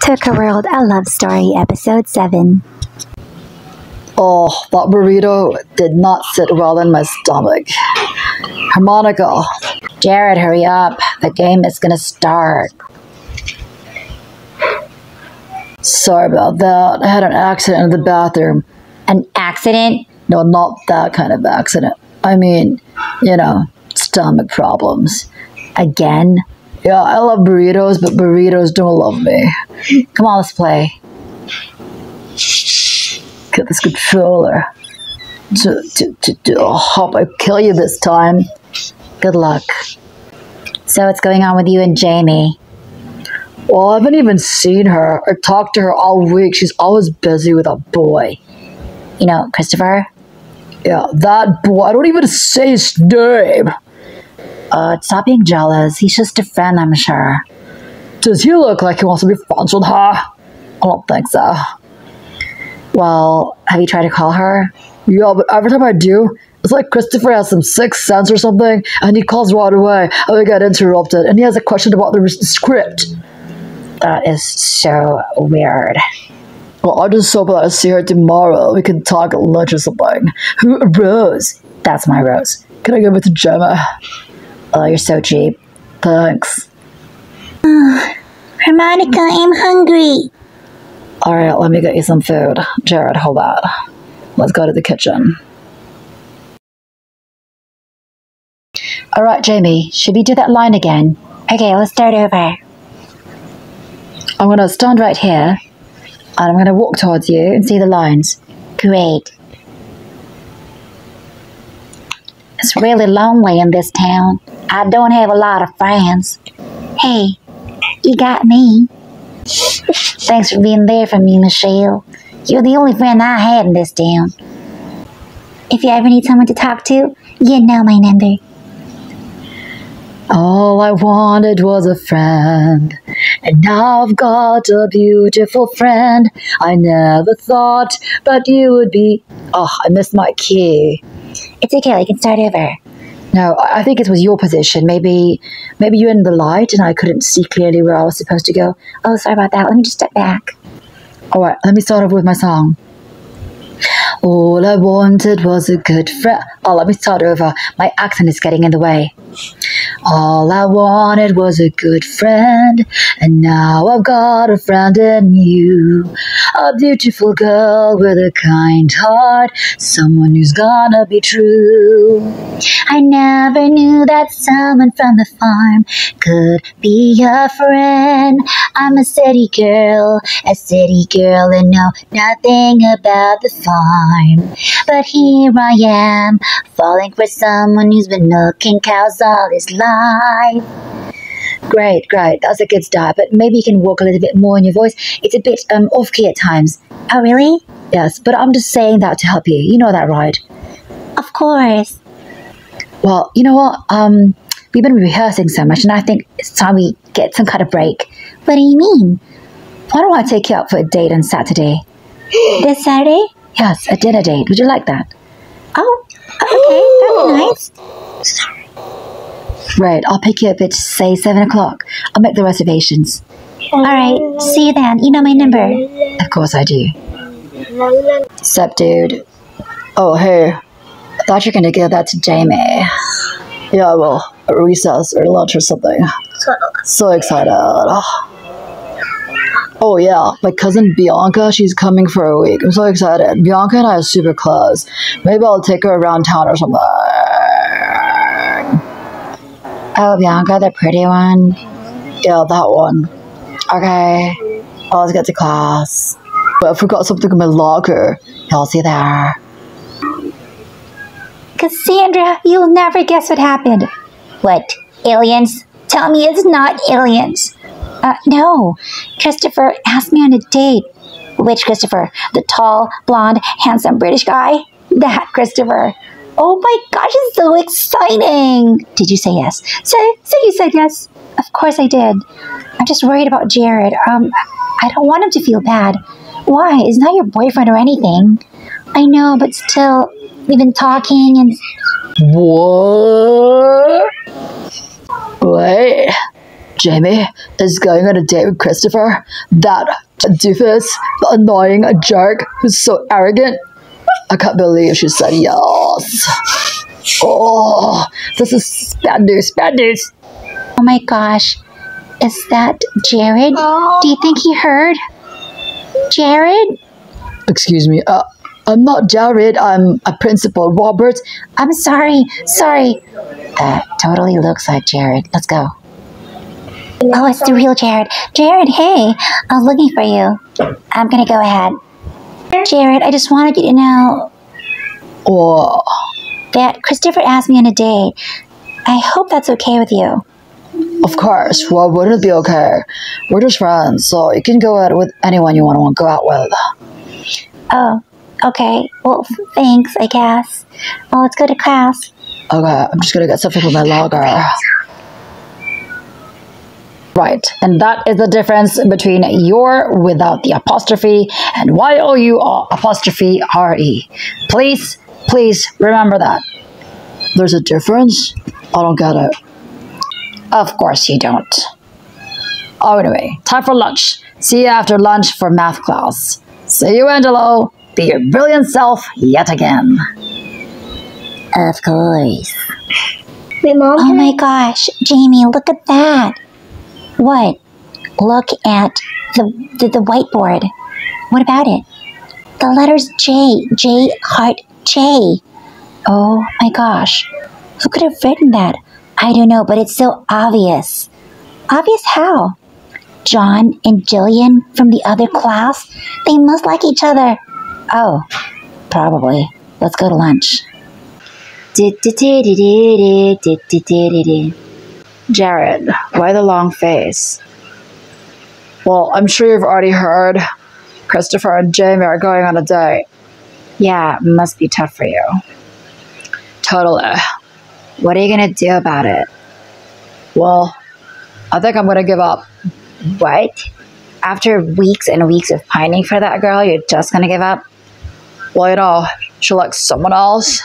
Toca World A Love Story, Episode 7. Oh, that burrito did not sit well in my stomach. Harmonica. Jared, hurry up. The game is gonna start. Sorry about that. I had an accident in the bathroom. An accident? No, not that kind of accident. I mean, you know, stomach problems. Again? Yeah, I love burritos, but burritos don't love me. Come on, let's play. Get this controller. To, to, to, to, oh, hope I kill you this time. Good luck. So, what's going on with you and Jamie? Well, I haven't even seen her or talked to her all week. She's always busy with a boy. You know, Christopher? Yeah, that boy. I don't even say his name. Uh, stop being jealous. He's just a friend, I'm sure. Does he look like he wants to be friends with her? I don't think so. Well, have you tried to call her? Yeah, but every time I do, it's like Christopher has some sixth sense or something, and he calls right away, and we get interrupted, and he has a question about the script. That is so weird. Well, I just hope that I see her tomorrow. We can talk at lunch or something. Who, Rose? That's my Rose. Can I give it to Gemma? Oh, you're so cheap. Thanks. Harmonica, I'm hungry. All right, let me get you some food. Jared, hold that. Let's go to the kitchen. All right, Jamie, should we do that line again? Okay, let's start over. I'm going to stand right here, and I'm going to walk towards you and see the lines. Great. It's really lonely in this town. I don't have a lot of friends. Hey, you got me. Thanks for being there for me, Michelle. You're the only friend I had in this town. If you ever need someone to talk to, you know my number. All I wanted was a friend, and now I've got a beautiful friend. I never thought that you would be. Oh, I missed my key. It's okay, I can start over. No, I think it was your position. Maybe, maybe you're in the light, and I couldn't see clearly where I was supposed to go. Oh, sorry about that. Let me just step back. All right, let me start over with my song. All I wanted was a good friend. Oh, let me start over. My accent is getting in the way. All I wanted was a good friend, and now I've got a friend in you. A beautiful girl with a kind heart, someone who's gonna be true. I never knew that someone from the farm could be a friend. I'm a city girl, a city girl, and know nothing about the farm. But here I am, falling for someone who's been milking cows all his life. Great, great. That's a good start, but maybe you can walk a little bit more in your voice. It's a bit um, off key at times. Oh, really? Yes, but I'm just saying that to help you. You know that, right? Of course. Well, you know what? Um, we've been rehearsing so much, and I think it's time we get some kind of break. What do you mean? Why don't I take you out for a date on Saturday? This Saturday? Yes, a dinner date. Would you like that? Oh, okay, that'd be nice. Right, I'll pick you up at say seven o'clock. I'll make the reservations. All right, see you then. You know my number. Of course I do. Sup, dude? Oh, hey. I thought you were gonna give that to Jamie. Yeah, well, at recess or lunch or something. So excited. Oh yeah, my cousin Bianca, she's coming for a week. I'm so excited. Bianca and I are super close. Maybe I'll take her around town or something. Oh, Bianca, the pretty one. Yeah, that one. Okay. Let's get to class. But I forgot something in my locker. I'll see you there. Cassandra, you'll never guess what happened. What? Aliens? Tell me it's not aliens. Uh, no. Christopher asked me on a date. Which Christopher? The tall, blonde, handsome British guy? That Christopher. Oh my gosh, it's so exciting. Did you say yes? So, so you said yes. Of course I did. I'm just worried about Jared. Um, I don't want him to feel bad. Why? He's not your boyfriend or anything. I know, but still, we've been talking and What? Wait. Jamie is going on a date with Christopher. That doofus, the annoying jerk who's so arrogant. I can't believe she said yes. Oh, this is bad news, bad news. Oh my gosh. Is that Jared? Do you think he heard? Jared? Excuse me, uh, I'm not Jared, I'm a principal, Robert. I'm sorry. Sorry. That totally looks like Jared. Let's go. Oh, it's the real Jared. Jared, hey. I was looking for you. I'm gonna go ahead. Jared, I just wanted you to know Oh, that Christopher asked me on a date. I hope that's okay with you. of course, why wouldn't it be okay? We're just friends, so you can go out with anyone you want to go out with. Oh, okay. Well, thanks, I guess. Well, let's go to class. Okay, I'm just gonna get something from my logger. Right, and that is the difference between your without the apostrophe and Y O U apostrophe R E. Please, please remember that. There's a difference? I don't get it. Of course you don't. Oh, anyway, time for lunch. See you after lunch for math class. See you, Angelo. Be your brilliant self yet again. Of course. Wait, Mom, Oh my gosh, Jamie, look at that. What? Look at the, the, the whiteboard. What about it? The letters J, J, heart, J. Oh my gosh. Who could have written that? I don't know, but it's so obvious. Obvious how? John and Jillian from the other class? They must like each other. Oh, probably. Let's go to lunch. Jared, why the long face? Well, I'm sure you've already heard Christopher and Jamie are going on a date. Yeah, must be tough for you. Totally. What are you gonna do about it? Well, I think I'm gonna give up. What? After weeks and weeks of pining for that girl, you're just gonna give up? Well, you know, she likes someone else.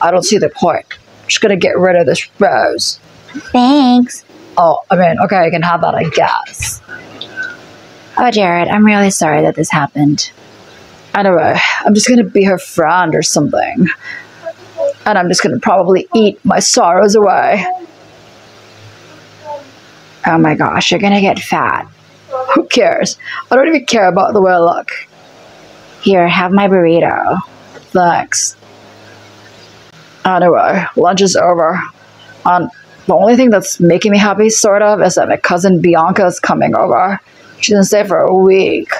I don't see the point. Just gonna get rid of this rose. Thanks. Oh, I mean, okay, I can have that, I guess. Oh, Jared, I'm really sorry that this happened. Anyway, I'm just gonna be her friend or something. And I'm just gonna probably eat my sorrows away. Oh my gosh, you're gonna get fat. Who cares? I don't even care about the way I look. Here, have my burrito. Thanks. Anyway, lunch is over. And the only thing that's making me happy, sort of, is that my cousin Bianca is coming over. She's gonna stay for a week.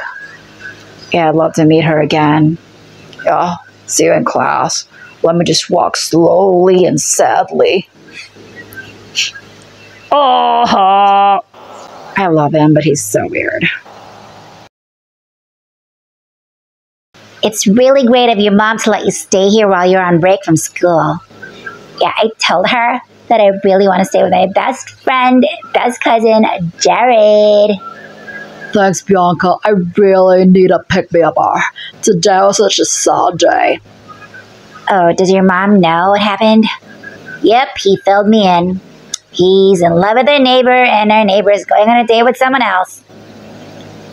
Yeah, I'd love to meet her again. Yeah, see you in class. Let me just walk slowly and sadly. Oh, I love him, but he's so weird. It's really great of your mom to let you stay here while you're on break from school. Yeah, I told her that I really want to stay with my best friend, best cousin, Jared. thanks, Bianca. I really need a pick me up. Bar. Today was such a sad day. Oh, does your mom know what happened? Yep, he filled me in. He's in love with our neighbor, and our neighbor is going on a date with someone else.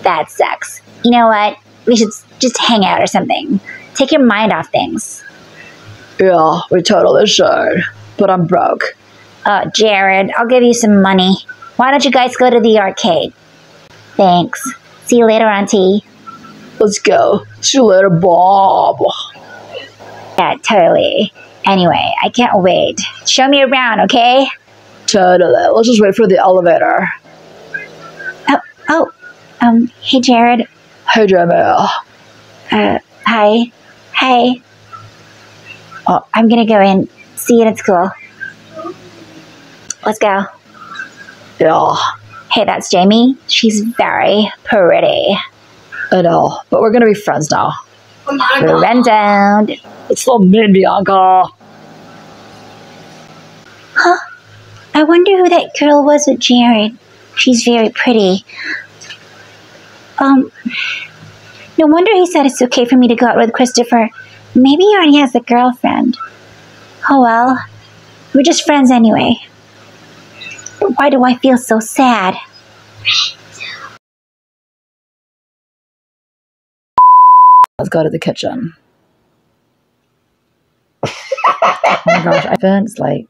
That sucks. You know what? We should just hang out or something. Take your mind off things. Yeah, we totally should. But I'm broke. Oh, Jared, I'll give you some money. Why don't you guys go to the arcade? Thanks. See you later, Auntie. Let's go. See you later, Bob. Yeah, totally. Anyway, I can't wait. Show me around, okay? Totally. Let's just wait for the elevator. Oh, oh, um, hey, Jared. Hey, Jamie. Uh, hi. Hey. Oh, I'm gonna go in. See you at school. Let's go. Yeah, Hey, that's Jamie. She's very pretty. I know. But we're gonna be friends now. Run down. It's so mean, Bianca. Huh? I wonder who that girl was with Jared. She's very pretty. Um, no wonder he said it's okay for me to go out with Christopher. Maybe he already has a girlfriend. Oh well, we're just friends anyway. Why do I feel so sad? Let's go to the kitchen. oh my gosh, I Vince like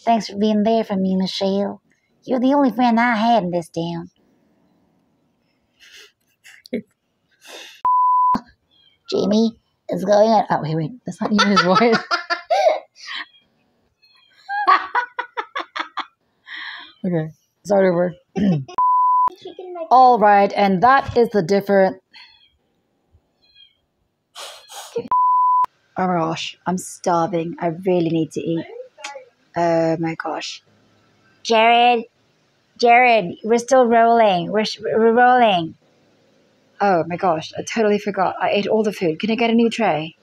Thanks for being there for me, Michelle. You're the only friend I had in this town. Jamie, is going on? oh wait wait that's not even his voice. okay, start over. All right, and that is the different. Oh my gosh, I'm starving. I really need to eat. Oh my gosh. Jared, Jared, we're still rolling. We're, we're rolling. Oh my gosh, I totally forgot. I ate all the food. Can I get a new tray?